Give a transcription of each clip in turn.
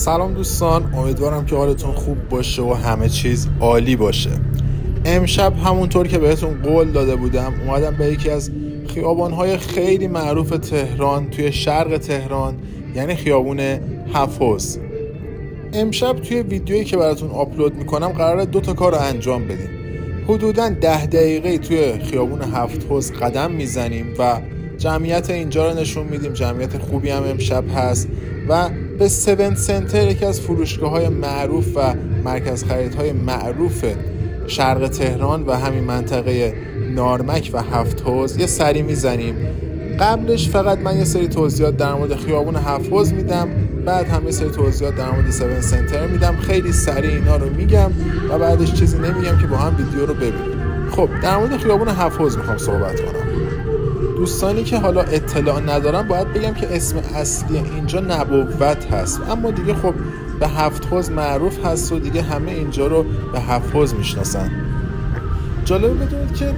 سلام دوستان امیدوارم که حالتون خوب باشه و همه چیز عالی باشه. امشب همونطور که بهتون قول داده بودم اومدم به یکی از خیابانهای خیلی معروف تهران توی شرق تهران یعنی خیابون حفظ امشب توی ویدیویی که براتون آپلود می‌کنم قراره دو تا کار رو انجام بدیم. حدودا ده دقیقه توی خیابون هفت حوز قدم می‌زنیم و جمعیت اینجا رو نشون میدیم. جمعیت خوبی هم امشب هست و به سون سنتر یکی از فروشگاه های معروف و مرکز خریدهای معروف شرق تهران و همین منطقه نارمک و هفت حوز. یه سری می‌زنیم. قبلش فقط من یه سری توضیحات در مورد خیابون هفت حوز میدم. بعد هم یه سری توضیحات در مورد 7 سنتر میدم. خیلی سریع اینا رو میگم و بعدش چیزی نمیگم که با هم ویدیو رو ببینیم. خب در مورد خیابون هفت حوز می‌خوام صحبت کنم. دوستانی که حالا اطلاع ندارم باید بگم که اسم اصلی اینجا نبوت هست. اما دیگه خب به هفت حوز معروف هست و دیگه همه اینجا رو به هفت حوز می‌شناسن. جالب بدونید که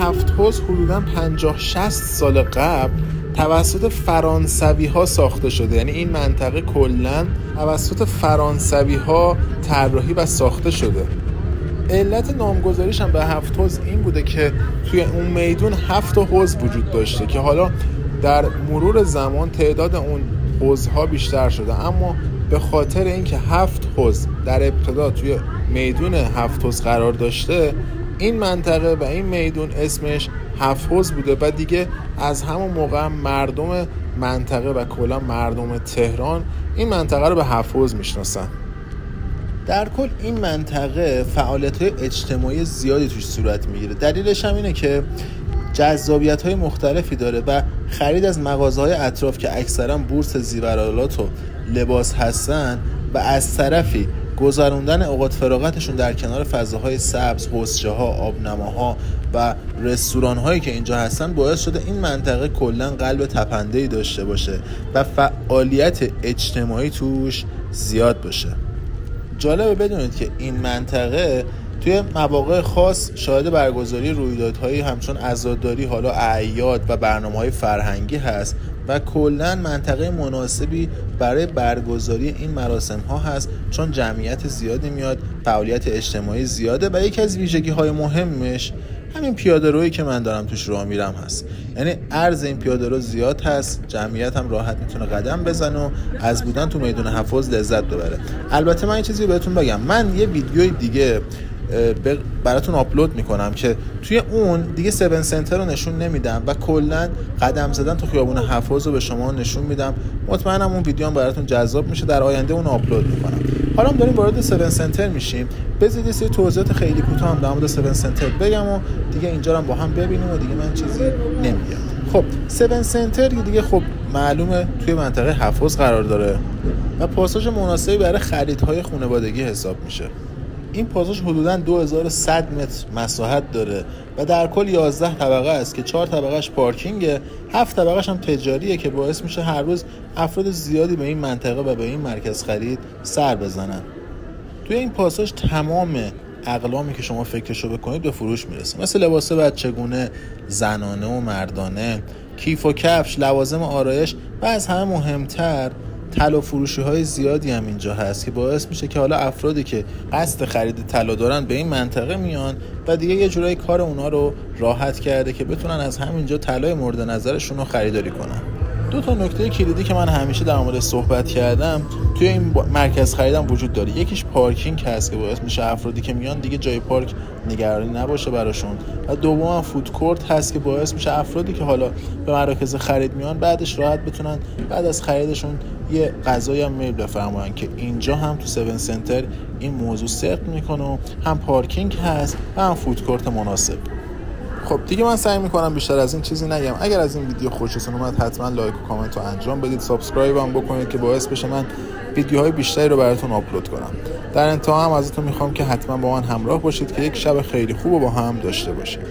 هفت حوز حدودا 50 60 سال قبل توسط فرانسوی ها ساخته شده. یعنی این منطقه کلا توسط فرانسوی ها طراحی و ساخته شده. علت نامگذاریش هم به هفت حوز این بوده که توی اون میدون هفت حوز وجود داشته که حالا در مرور زمان تعداد اون حوزها بیشتر شده. اما به خاطر اینکه هفت حوز در ابتدا توی میدون هفت حوز قرار داشته این منطقه و این میدون اسمش هفت حوز بوده و دیگه از همون موقع مردم منطقه و کلا مردم تهران این منطقه رو به هفت حوز می‌شناسن. در کل این منطقه فعالیت های اجتماعی زیادی توش صورت می‌گیره. دلیلش هم اینه که جذابیت های مختلفی داره و خرید از مغازه های اطراف که اکثرا بورس زیورالات و لباس هستن و از طرفی گذراندن اوقات فراغتشون در کنار فضاهای سبز، حوزچه ها، آبنماها و رستوران هایی که اینجا هستن باعث شده این منطقه کلا قلب تپنده داشته باشه و فعالیت اجتماعی توش زیاد باشه. جالبه بدونید که این منطقه توی مواقع خاص شاهد برگزاری رویدادهایی همچون عزاداری حالا اعیاد و برنامه های فرهنگی هست و کلا منطقه مناسبی برای برگزاری این مراسم ها هست چون جمعیت زیادی میاد فعالیت اجتماعی زیاده و یکی از ویژگی های مهمش همین پیاده روی که من دارم توش راه میرم هست. یعنی عرض این پیاده رو زیاد هست جمعیت هم راحت می‌تونه قدم بزنه و از بودن تو میدون حفظ لذت ببره. البته من این چیزی بهتون بگم. من یه ویدیوی دیگه براتون آپلود می‌کنم که توی اون دیگه 7 سنتر رو نشون نمیدم و کلا قدم زدن تو خیابون حفظ رو به شما نشون میدم. مطمئنم اون ویدیو هم براتون جذاب میشه. در آینده اون آپلود می‌کنم. حالا هم داریم وارد 7 سنتر میشیم. بذارید سری توضیحات خیلی کوتاه هم در مورد 7 سنتر بگم و دیگه اینجا هم با هم ببینیم و دیگه من چیزی نمیگم. خب 7 سنتر دیگه خب معلومه توی منطقه حفظ قرار داره و پاساژ مناسبی برای خریدهای خانوادگی حساب میشه. این پاساژ حدودا 2100 متر مساحت داره و در کل 11 طبقه است که 4 طبقهش پارکینگه 7 طبقهش هم تجاریه که باعث میشه هر روز افراد زیادی به این منطقه و به این مرکز خرید سر بزنن. توی این پاساژ تمام اقلامی که شما فکرشو بکنید به فروش می‌رسه. مثل لباس بچگونه زنانه و مردانه کیف و کفش لوازم آرایش و از همه مهمتر طلا فروشی های زیادی هم اینجا هست که باعث میشه که حالا افرادی که قصد خرید طلا دارن به این منطقه میان و دیگه یه جورایی کار اونا رو راحت کرده که بتونن از همینجا طلای مورد نظرشون رو خریداری کنن. دو تا نکته کلیدی که من همیشه در مورد صحبت کردم توی این مرکز خریدم وجود داره. یکیش پارکینگ هست که باعث میشه افرادی که میان دیگه جای پارک نگرانی نباشه براشون. و دوم food court هست که باعث میشه افرادی که حالا به مراکز خرید میان بعدش راحت بتونن بعد از خریدشون یه غذایی هم میل بفرماین که اینجا هم تو 7 سنتر این موضوع صدق می‌کنه هم پارکینگ هست و هم food court مناسب. خب دیگه من سعی می‌کنم بیشتر از این چیزی نگم. اگر از این ویدیو خوشتون اومد حتما like و کامنت رو انجام بدید. subscribe هم بکنید که باعث بشه من ویدیوهای بیشتری رو براتون آپلود کنم. در انتها هم ازتون می‌خوام که حتما با من همراه باشید که یک شب خیلی خوب و با هم داشته باشیم.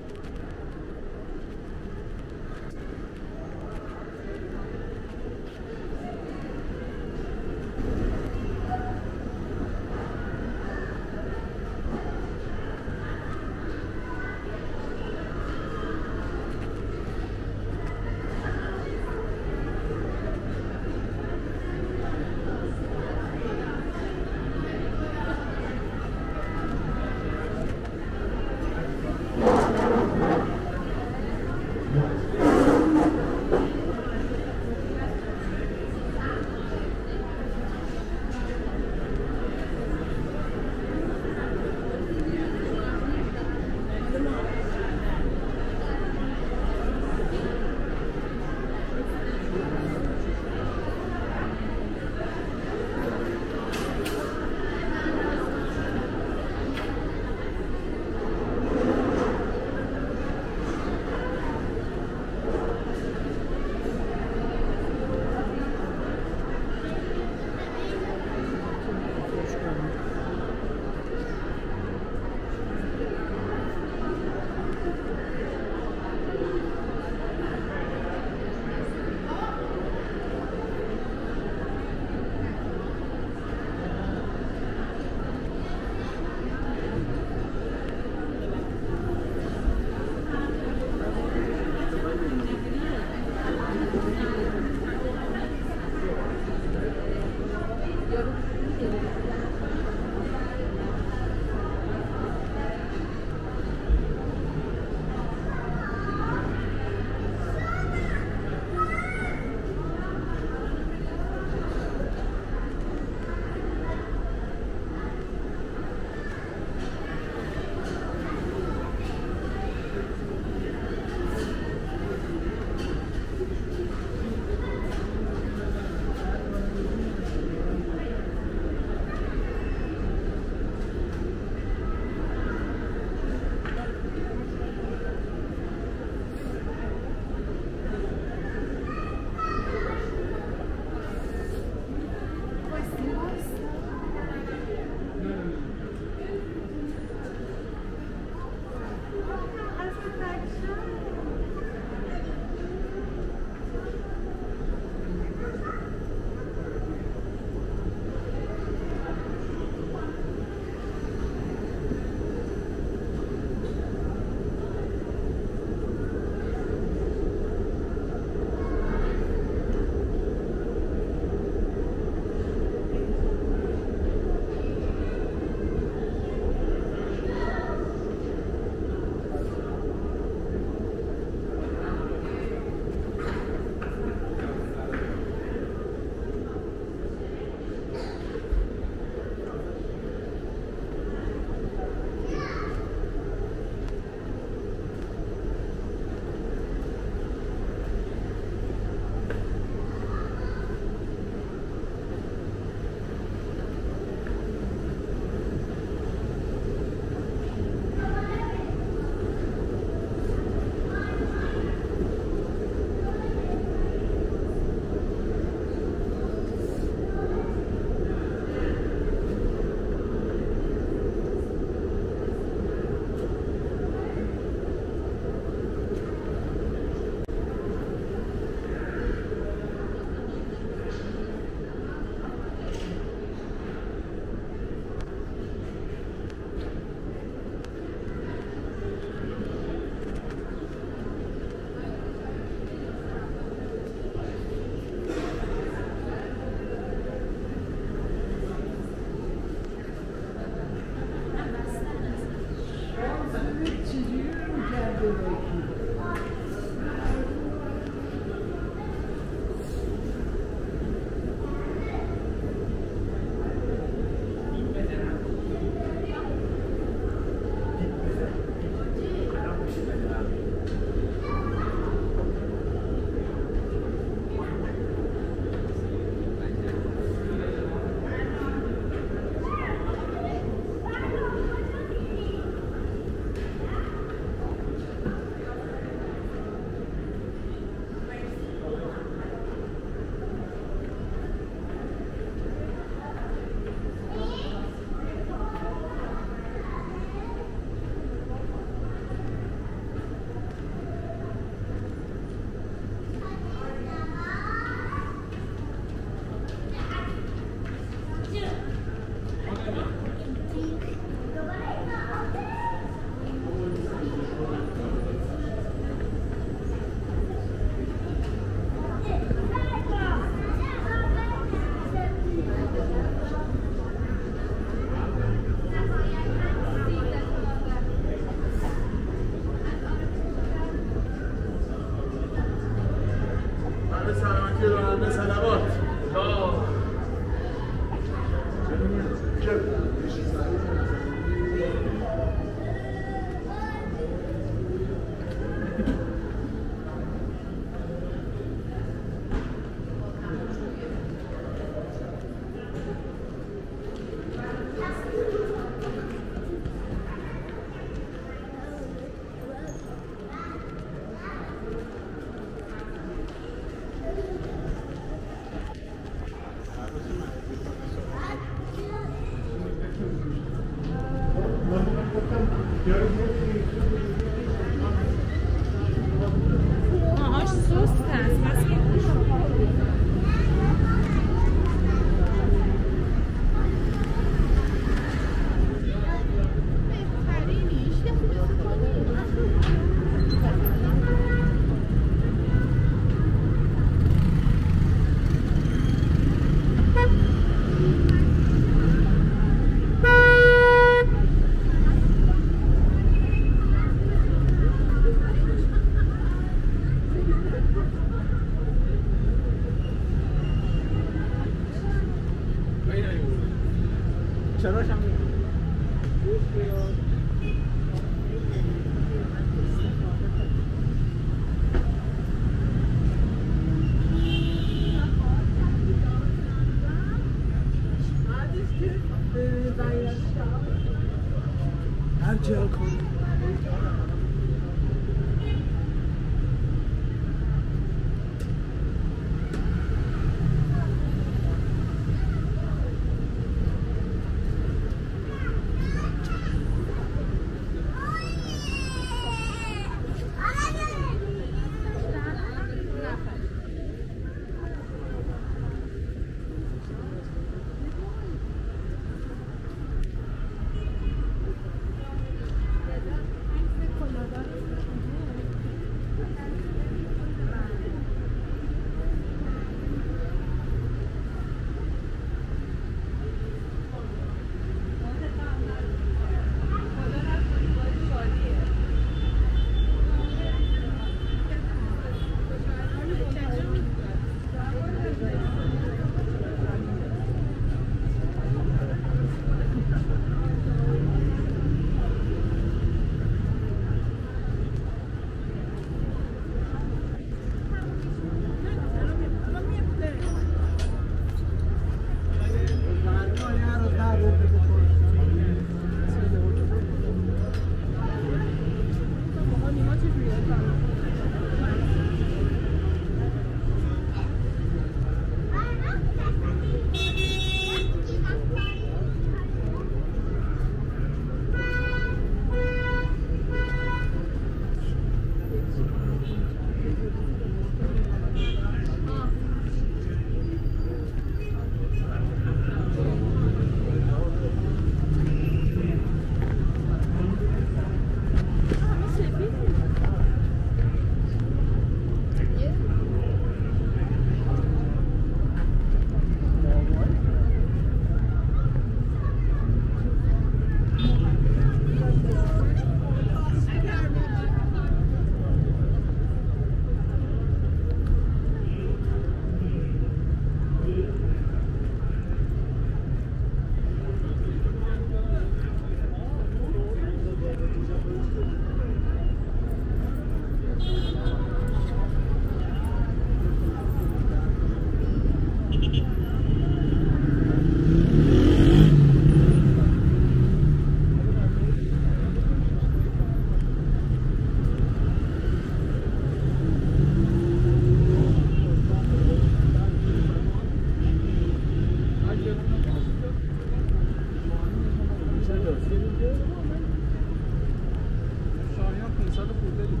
شاهیان 500 خورده دید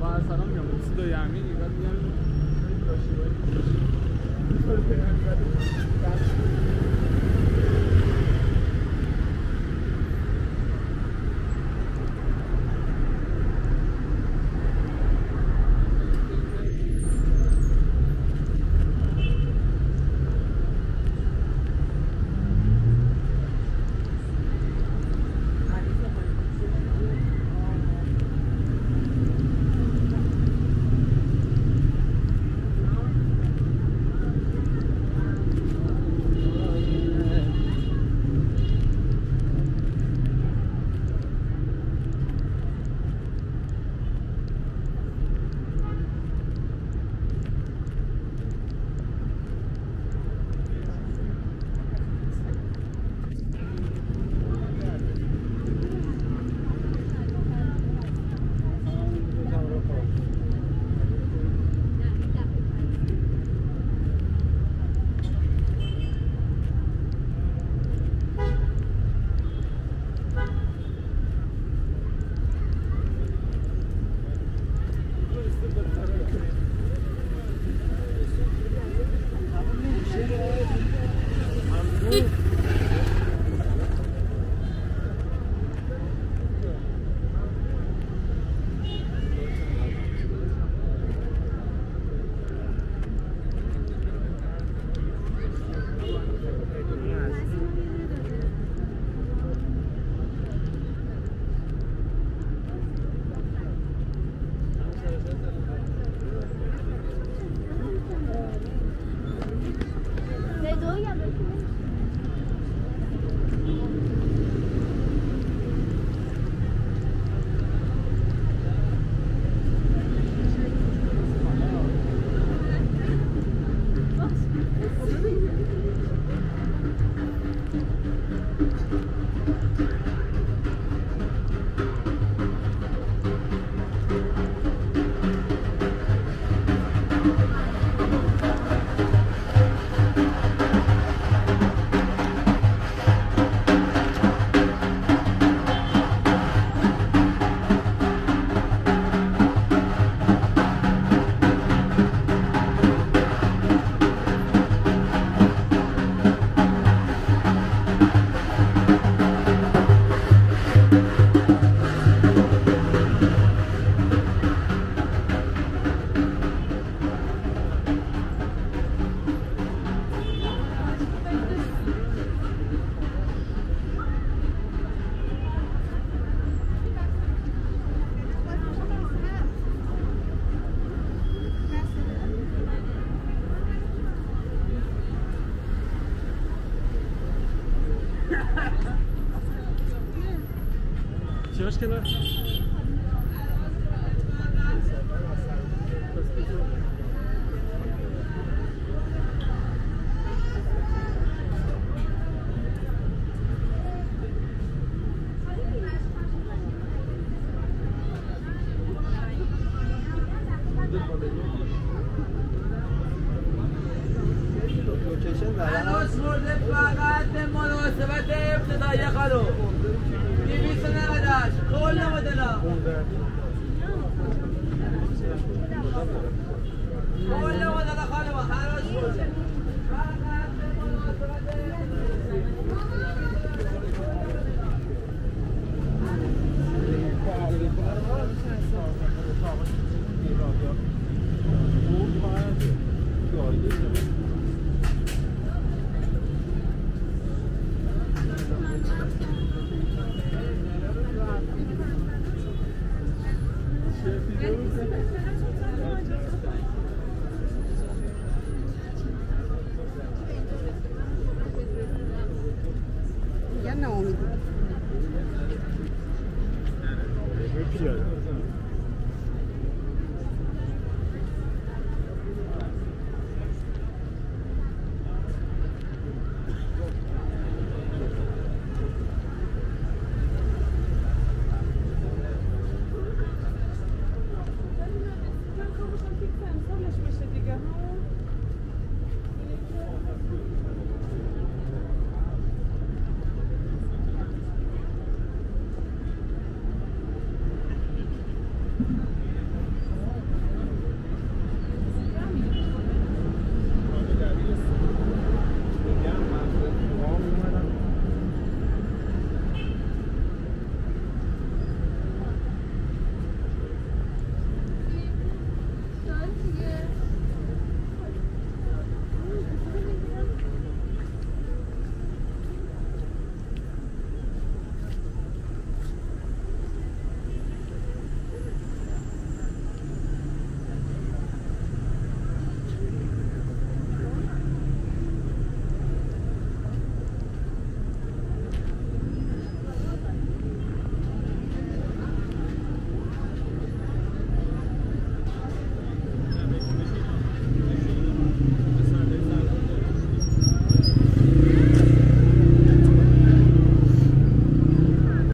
با ارسلان میگم سی دو یمینی بعد میگم